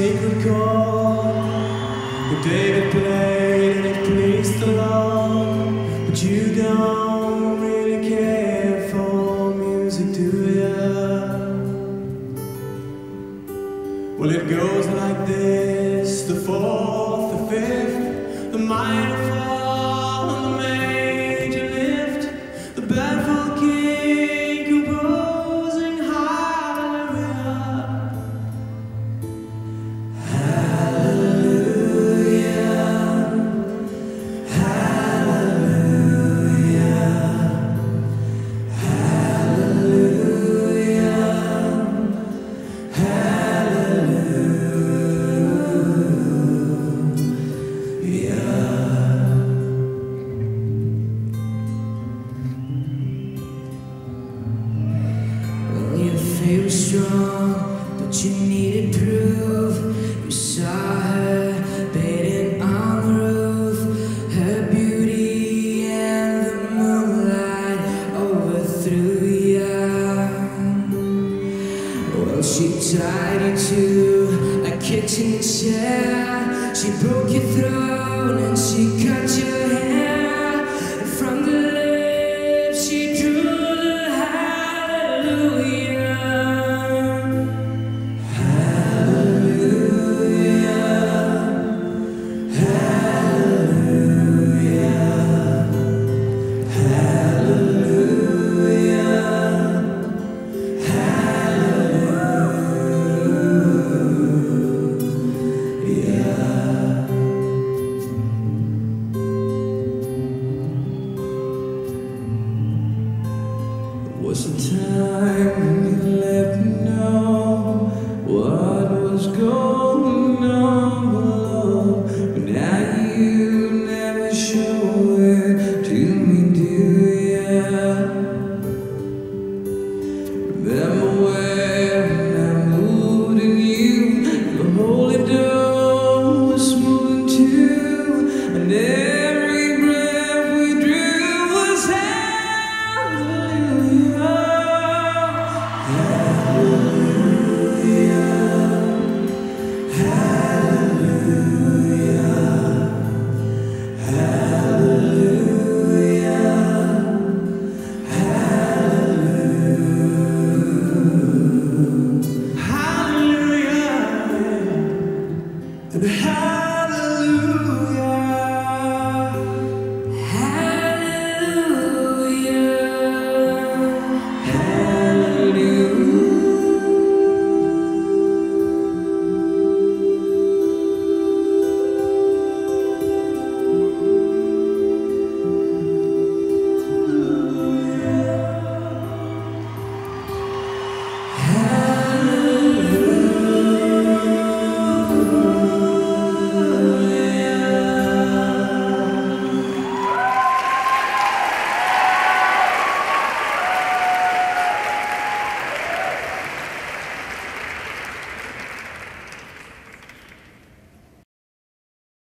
chord that David played and it pleased the Lord. But you don't really care for music, do ya? Well, it goes like this the fourth, the fifth, the minor fall, you needed proof. You saw her bathing on the roof, her beauty and the moonlight overthrew you. Well, she tied you to a kitchen chair. She broke your throat Was the time you let me know what was going